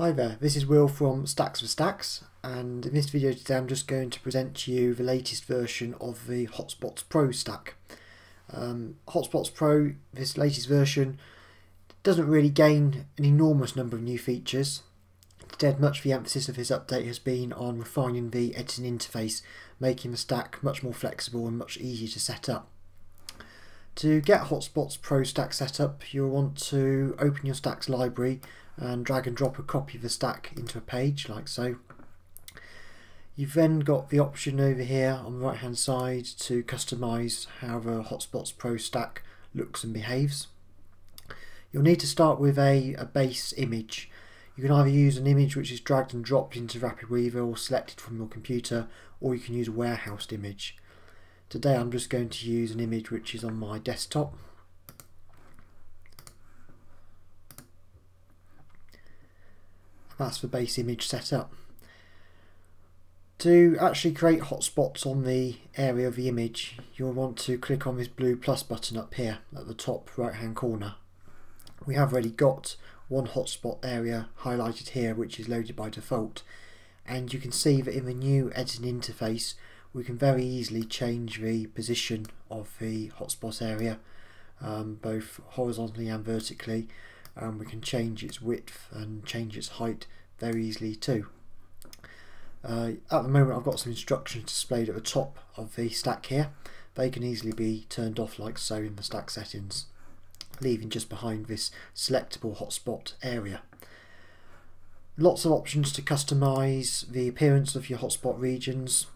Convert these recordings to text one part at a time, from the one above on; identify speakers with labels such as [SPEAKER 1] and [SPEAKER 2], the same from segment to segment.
[SPEAKER 1] Hi there, this is Will from Stacks for Stacks and in this video today I'm just going to present to you the latest version of the Hotspots Pro stack. Um, Hotspots Pro, this latest version, doesn't really gain an enormous number of new features. Instead much of the emphasis of this update has been on refining the editing interface, making the stack much more flexible and much easier to set up. To get Hotspots Pro stack set up you'll want to open your stacks library and drag and drop a copy of the stack into a page like so. You've then got the option over here on the right hand side to customize how the Hotspots Pro stack looks and behaves. You'll need to start with a, a base image. You can either use an image which is dragged and dropped into RapidWeaver or selected from your computer or you can use a warehoused image. Today I'm just going to use an image which is on my desktop that's the base image setup. To actually create hotspots on the area of the image, you'll want to click on this blue plus button up here at the top right hand corner. We have already got one hotspot area highlighted here which is loaded by default and you can see that in the new editing interface we can very easily change the position of the hotspot area um, both horizontally and vertically and we can change its width and change its height very easily too. Uh, at the moment I've got some instructions displayed at the top of the stack here. They can easily be turned off like so in the stack settings, leaving just behind this selectable hotspot area. Lots of options to customise the appearance of your hotspot regions.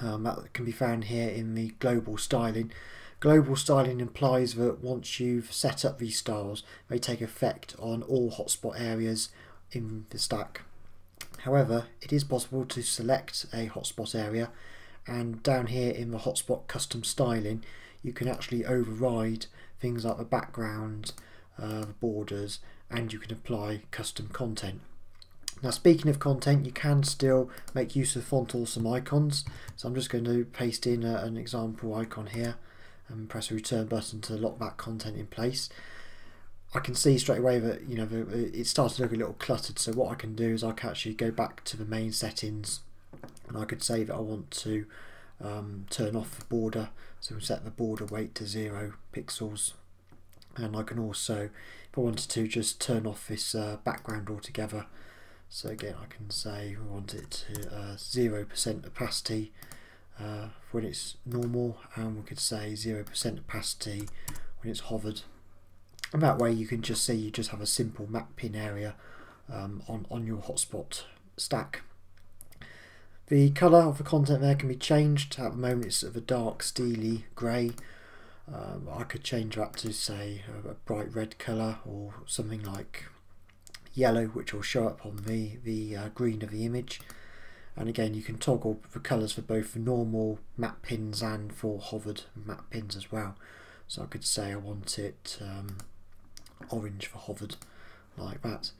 [SPEAKER 1] Um, that can be found here in the global styling. Global styling implies that once you've set up these styles, they take effect on all hotspot areas in the stack. However, it is possible to select a hotspot area and down here in the hotspot custom styling you can actually override things like the background, uh, the borders and you can apply custom content. Now speaking of content you can still make use of font awesome icons so I'm just going to paste in a, an example icon here and press the return button to lock that content in place. I can see straight away that you know it starts to look a little cluttered. So what I can do is I can actually go back to the main settings and I could say that I want to um, turn off the border. So we set the border weight to zero pixels. And I can also if I wanted to just turn off this uh, background altogether. So again I can say we want it to uh, zero percent opacity uh, when it's normal and we could say 0% opacity when it's hovered and that way you can just see you just have a simple map pin area um, on, on your hotspot stack. The colour of the content there can be changed. At the moment it's of a dark steely grey. Um, I could change that to say a, a bright red colour or something like yellow which will show up on the, the uh, green of the image and again you can toggle the colours for both normal map pins and for hovered map pins as well. So I could say I want it um, orange for hovered like that.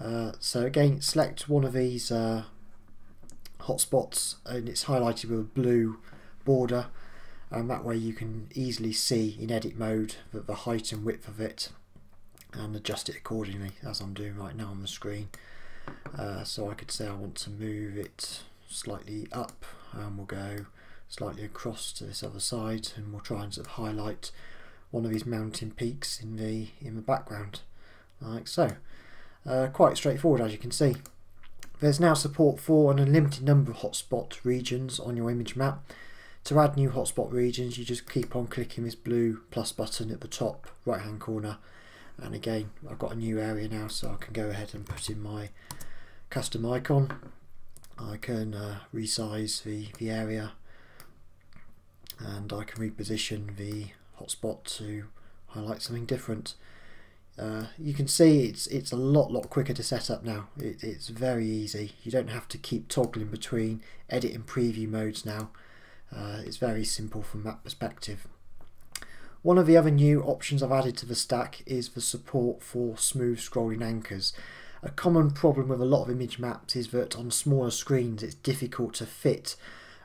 [SPEAKER 1] Uh, so again select one of these uh, hotspots and it's highlighted with a blue border. And that way you can easily see in edit mode that the height and width of it and adjust it accordingly as I'm doing right now on the screen uh, so I could say I want to move it slightly up and we'll go slightly across to this other side and we'll try and sort of highlight one of these mountain peaks in the in the background. Like so. Uh, quite straightforward as you can see. There's now support for an unlimited number of hotspot regions on your image map. To add new hotspot regions you just keep on clicking this blue plus button at the top right hand corner and again I've got a new area now so I can go ahead and put in my custom icon. I can uh, resize the, the area. And I can reposition the hotspot to highlight something different. Uh, you can see it's it's a lot lot quicker to set up now. It, it's very easy. You don't have to keep toggling between edit and preview modes now. Uh, it's very simple from that perspective one of the other new options I've added to the stack is the support for smooth scrolling anchors. A common problem with a lot of image maps is that on smaller screens it's difficult to fit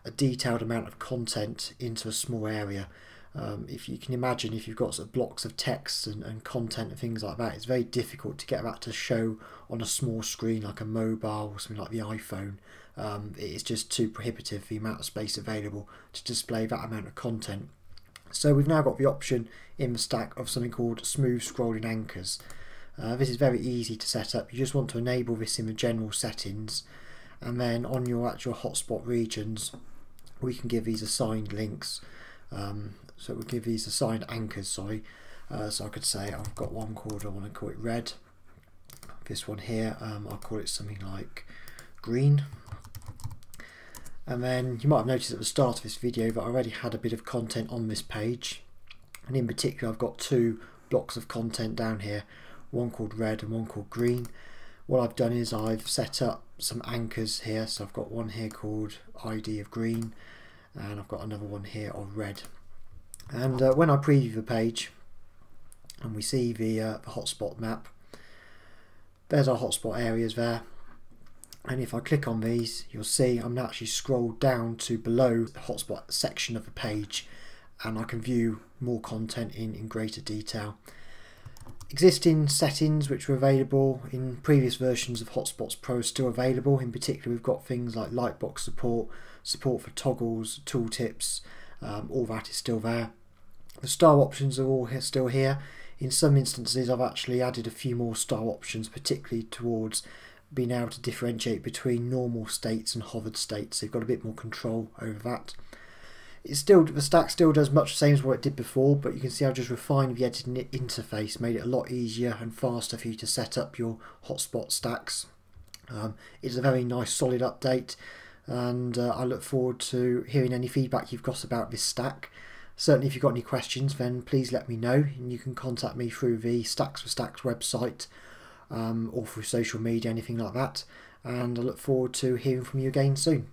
[SPEAKER 1] a detailed amount of content into a small area. um, if you can imagine if you've got sort of blocks of text and, and content and things like that, it's very difficult to get that to show on a small screen like a mobile or something like the iPhone. Um, it's just too prohibitive the amount of space available to display that amount of content. So we've now got the option in the stack of something called smooth scrolling anchors. Uh, this is very easy to set up. You just want to enable this in the general settings and then on your actual hotspot regions we can give these assigned links. Um, so we give these assigned anchors, sorry. Uh, so I could say I've got one called, I want to call it red. This one here, um, I'll call it something like green. And then you might have noticed at the start of this video that I already had a bit of content on this page. And in particular, I've got two blocks of content down here, one called red and one called green. What I've done is I've set up some anchors here. So I've got one here called ID of green and I've got another one here of red. And uh, when I preview the page and we see the, uh, the hotspot map, there's our hotspot areas there and if I click on these you'll see I'm actually scrolled down to below the hotspot section of the page and I can view more content in, in greater detail. Existing settings which were available in previous versions of Hotspots Pro are still available. In particular we've got things like lightbox support, support for toggles, tooltips, um, all that is still there. The style options are all here, still here. In some instances I've actually added a few more style options particularly towards being able to differentiate between normal states and hovered states. You've got a bit more control over that. It still the stack still does much the same as what it did before, but you can see I've just refined the editing interface, made it a lot easier and faster for you to set up your hotspot stacks. Um, it's a very nice solid update and uh, I look forward to hearing any feedback you've got about this stack. Certainly if you've got any questions then please let me know and you can contact me through the Stacks for Stacks website um, or through social media, anything like that. And I look forward to hearing from you again soon.